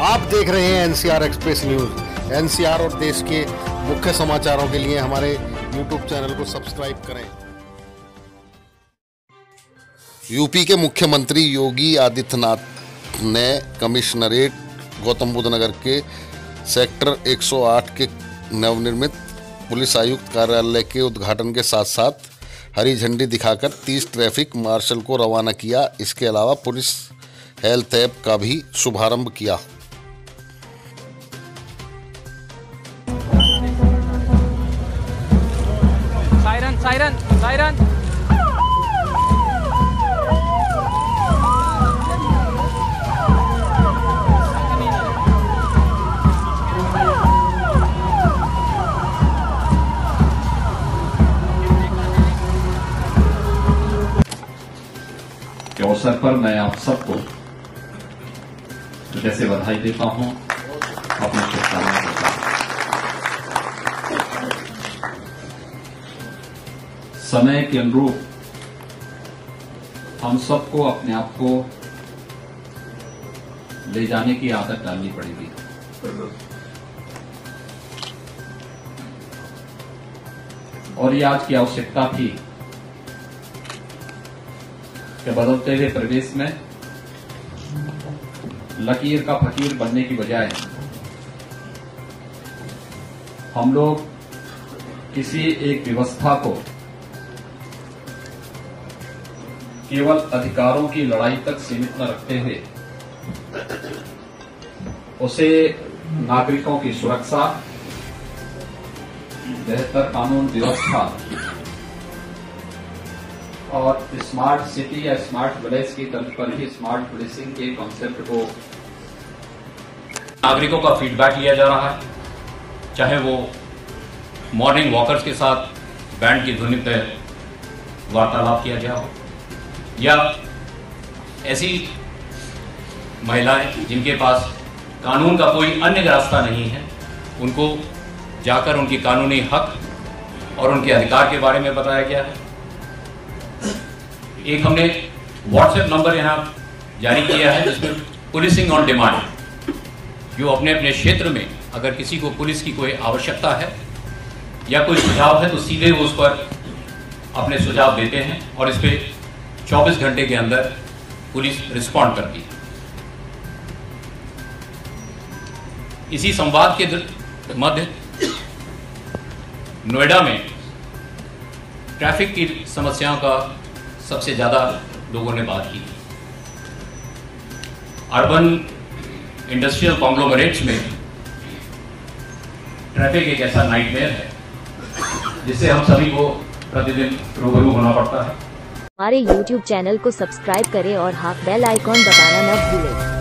आप देख रहे हैं एनसीआर एक्सप्रेस न्यूज़। एनसीआर और देश के मुख्य समाचारों के लिए हमारे यूट्यूब चैनल को सब्सक्राइब करें। यूपी के मुख्यमंत्री योगी आदित्यनाथ ने कमिश्नरेट गौतम बुद्ध नगर के सेक्टर 108 के नवनिर्मित पुलिस आयुक्त कार्यालय के उद्घाटन के साथ साथ हरी झंडी दिखाकर 30 ट्रैफ़िक मार्शल को रवाना किया। इसके अलावा पुलिस हेल्थ ऐप का भी शुभारंभ किया। सायरन सायरन के अवसर पर मैं आप सबको जैसे बधाई देता हूँ समय के अनुरूप हम सबको अपने आप को ले जाने की आदत डालनी पड़ेगी। और ये आज की आवश्यकता थी कि बदलते हुए प्रदेश में लकीर का फकीर बनने की बजाय हम लोग किसी एक व्यवस्था को केवल अधिकारों की लड़ाई तक सीमित न रखते हुए उसे नागरिकों की सुरक्षा, बेहतर कानून व्यवस्था और स्मार्ट सिटी या स्मार्ट विलेज की तर्ज पर ही स्मार्ट पुलिसिंग के कॉन्सेप्ट को नागरिकों का फीडबैक लिया जा रहा है। चाहे वो मॉर्निंग वॉकर्स के साथ बैंड की ध्वनि पर वार्तालाप किया गया हो। या ऐसी महिलाएँ जिनके पास कानून का कोई अन्य रास्ता नहीं है, उनको जाकर उनकी कानूनी हक और उनके अधिकार के बारे में बताया गया है। एक हमने व्हाट्सएप नंबर यहाँ जारी किया है, जिसमें पुलिसिंग ऑन डिमांड जो अपने अपने क्षेत्र में अगर किसी को पुलिस की कोई आवश्यकता है या कोई सुझाव है तो सीधे वो उस पर अपने सुझाव देते हैं और इस पर 24 घंटे के अंदर पुलिस रिस्पॉन्ड करती है इसी संवाद के मध्य नोएडा में ट्रैफ़िक की समस्याओं का सबसे ज़्यादा लोगों ने बात की। अर्बन इंडस्ट्रियल कॉन्ग्लोमरेट्स में ट्रैफ़िक एक ऐसा नाइटमेयर है, जिससे हम सभी को प्रतिदिन रूबरू होना पड़ता है। हमारे YouTube चैनल को सब्सक्राइब करें और हाथ बेल आइकॉन दबाना न भूलें।